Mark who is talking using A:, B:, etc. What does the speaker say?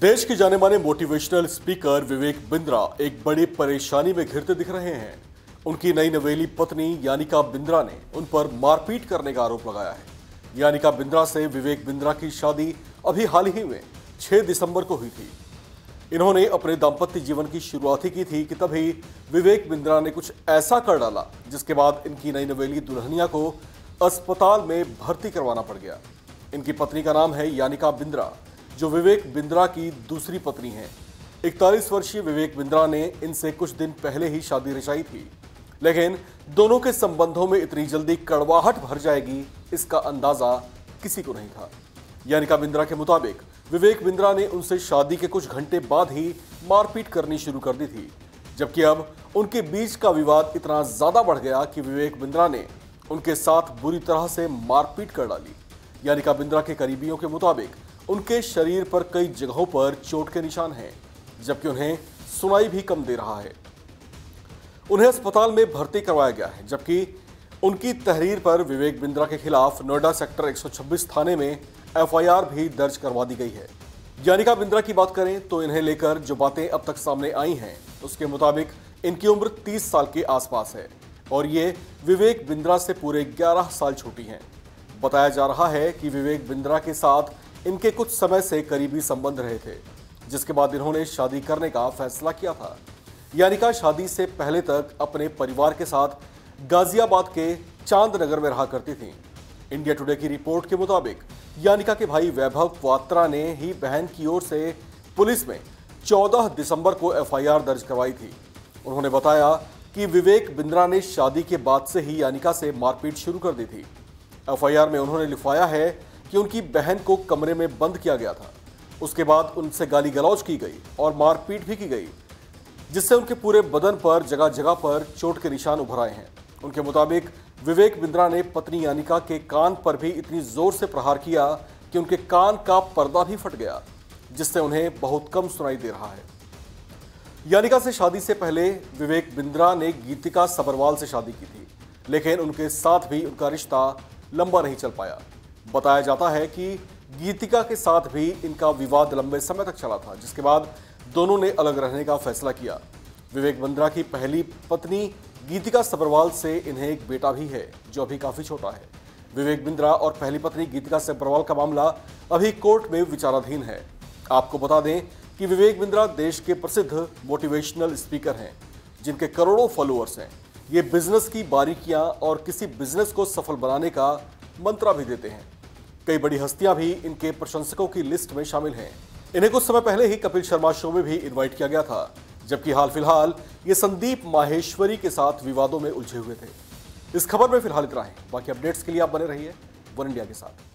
A: देश के जाने माने मोटिवेशनल स्पीकर विवेक बिंद्रा एक बड़ी परेशानी में घिरते दिख रहे हैं। उनकी नई नवेली पत्नी यानिका बिंद्रा ने उन पर मारपीट करने का आरोप लगाया है। यानिका बिंद्रा से विवेक बिंद्रा की शादी अभी हाल ही में 6 दिसंबर को हुई थी। इन्होंने अपने दाम्पत्य जीवन की शुरुआत ही की थी कि तभी विवेक बिंद्रा ने कुछ ऐसा कर डाला, जिसके बाद इनकी नई नवेली दुल्हनिया को अस्पताल में भर्ती करवाना पड़ गया। इनकी पत्नी का नाम है यानिका बिंद्रा। जो विवेक बिंद्रा की दूसरी पत्नी है। इकतालीस वर्षीय विवेक बिंद्रा ने इनसे कुछ दिन पहले ही शादी रचाई थी। लेकिन दोनों के संबंधों में इतनी जल्दी कड़वाहट भर जाएगी, इसका अंदाज़ा किसी को नहीं था। यानिका बिंद्रा के मुताबिक, विवेक बिंद्रा ने उनसे शादी के कुछ घंटे बाद ही मारपीट करनी शुरू कर दी थी। जबकि अब उनके बीच का विवाद इतना ज़्यादा बढ़ गया कि विवेक बिंद्रा ने उनके साथ बुरी तरह से मारपीट कर डाली। यानिका बिंद्रा के करीबियों के मुताबिक उनके शरीर पर कई जगहों पर चोट के निशान हैं, जबकि उन्हें सुनाई भी कम दे रहा है। उन्हें अस्पताल में भर्ती करवाया गया है, जबकि उनकी तहरीर पर विवेक बिंद्रा के खिलाफ नोएडा सेक्टर 126 थाने में एफआईआर भी दर्ज करवा दी गई है। यानिका बिंद्रा की बात करें तो इन्हें लेकर जो बातें अब तक सामने आई हैं, उसके मुताबिक इनकी उम्र 30 साल के आसपास है और ये विवेक बिंद्रा से पूरे 11 साल छोटी हैं। बताया जा रहा है कि विवेक बिंद्रा के साथ इनके कुछ समय से करीबी संबंध रहे थे, जिसके बाद इन्होंने शादी करने का फैसला किया था। यानिका शादी से पहले तक अपने परिवार के साथ गाजियाबाद के चाँद नगर में रहा करती थी। इंडिया टुडे की रिपोर्ट के मुताबिक, यानिका के भाई वैभव क्वात्रा ने ही बहन की ओर से पुलिस में 14 दिसंबर को एफआईआर दर्ज करवाई थी। उन्होंने बताया कि विवेक बिंद्रा ने शादी के बाद से ही यानिका से मारपीट शुरू कर दी थी। एफआईआर में उन्होंने लिखवाया है कि उनकी बहन को कमरे में बंद किया गया था। उसके बाद उनसे गाली गलौज की गई और मारपीट भी की गई, जिससे उनके पूरे बदन पर जगह जगह पर चोट के निशान उभर आए हैं। उनके मुताबिक, विवेक बिंद्रा ने पत्नी यानिका के कान पर भी इतनी ज़ोर से प्रहार किया कि उनके कान का पर्दा भी फट गया, जिससे उन्हें बहुत कम सुनाई दे रहा है। यानिका से शादी से पहले विवेक बिंद्रा ने गीतिका सबरवाल से शादी की थी, लेकिन उनके साथ भी उनका रिश्ता लंबा नहीं चल पाया। बताया जाता है कि गीतिका के साथ भी इनका विवाद लंबे समय तक चला था, जिसके बाद दोनों ने अलग रहने का फैसला किया। विवेक बंद्रा की पहली पत्नी गीतिका सबरवाल से इन्हें एक बेटा भी है, जो अभी काफ़ी छोटा है। विवेक बिंद्रा और पहली पत्नी गीतिका सबरवाल का मामला अभी कोर्ट में विचाराधीन है। आपको बता दें कि विवेक बिंद्रा देश के प्रसिद्ध मोटिवेशनल स्पीकर हैं, जिनके करोड़ों फॉलोअर्स हैं। ये बिज़नेस की बारीकियाँ और किसी बिज़नेस को सफल बनाने का मंत्रा भी देते हैं। कई बड़ी हस्तियाँ भी इनके प्रशंसकों की लिस्ट में शामिल हैं। इन्हें कुछ समय पहले ही कपिल शर्मा शो में भी इन्वाइट किया गया था, जबकि हाल फ़िलहाल ये संदीप माहेश्वरी के साथ विवादों में उलझे हुए थे। इस खबर में फ़िलहाल इतना है। बाकी अपडेट्स के लिए आप बने रहिए, वन इंडिया के साथ।